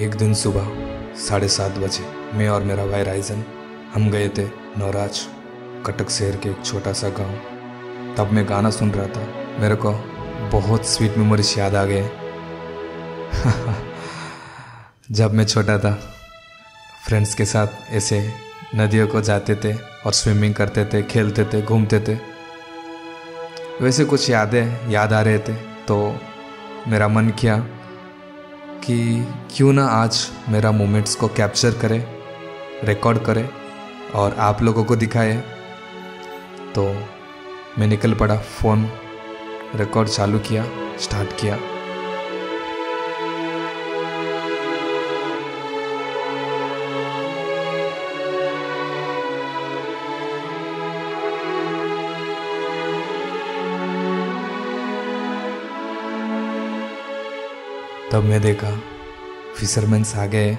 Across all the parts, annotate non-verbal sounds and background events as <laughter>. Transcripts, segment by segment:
एक दिन सुबह साढ़े सात बजे मैं और मेरा भाई राइजन, हम गए थे नौराज कटक शहर के एक छोटा सा गाँव। तब मैं गाना सुन रहा था। मेरे को बहुत स्वीट मेमोरीज याद आ गए <laughs> जब मैं छोटा था फ्रेंड्स के साथ ऐसे नदियों को जाते थे और स्विमिंग करते थे, खेलते थे, घूमते थे। वैसे कुछ यादें याद आ रहे थे तो मेरा मन किया कि क्यों ना आज मेरा मोमेंट्स को कैप्चर करें रिकॉर्ड करें और आप लोगों को दिखाए। तो मैं निकल पड़ा फ़ोन रिकॉर्ड चालू किया स्टार्ट किया। तब मैं देखा, फिशरमैन्स आ गए,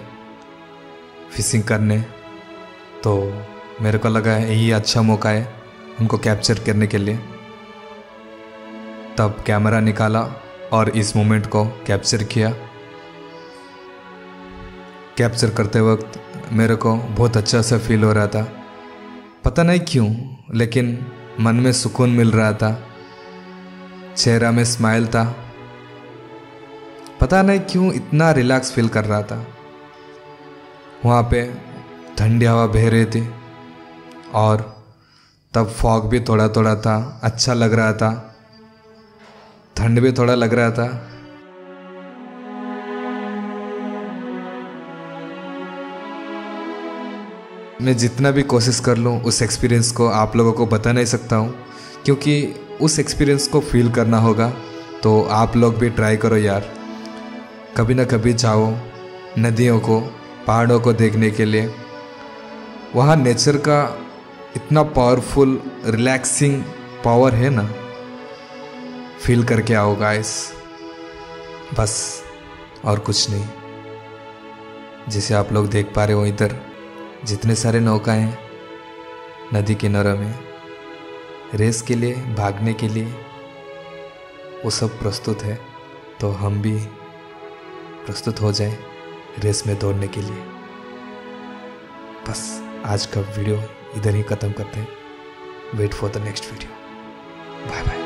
फिशिंग करने। तो मेरे को लगा यही अच्छा मौका है उनको कैप्चर करने के लिए। तब कैमरा निकाला और इस मोमेंट को कैप्चर किया। कैप्चर करते वक्त मेरे को बहुत अच्छा सा फील हो रहा था। पता नहीं क्यों, लेकिन मन में सुकून मिल रहा था। चेहरा में स्माइल था। पता नहीं क्यों इतना रिलैक्स फील कर रहा था। वहाँ पे ठंडी हवा बह रही थी और तब फॉग भी थोड़ा थोड़ा था अच्छा लग रहा था। ठंड भी थोड़ा लग रहा था। मैं जितना भी कोशिश कर लूँ, उस एक्सपीरियंस को आप लोगों को बता नहीं सकता हूँ, क्योंकि उस एक्सपीरियंस को फील करना होगा तो आप लोग भी ट्राई करो यार। कभी ना कभी जाओ नदियों को, पहाड़ों को देखने के लिए। वहाँ नेचर का इतना पावरफुल रिलैक्सिंग पावर है ना? फील करके आओ गाइस बस, और कुछ नहीं। जिसे आप लोग देख पा रहे हो इधर, जितने सारे नौका हैं, नदी किनारों में, रेस के लिए, भागने के लिए, वो सब प्रस्तुत है। तो हम भी प्रस्तुत हो जाएँ रेस में दौड़ने के लिए। बस आज का वीडियो इधर ही ख़त्म करते हैं। Wait for the next video bye bye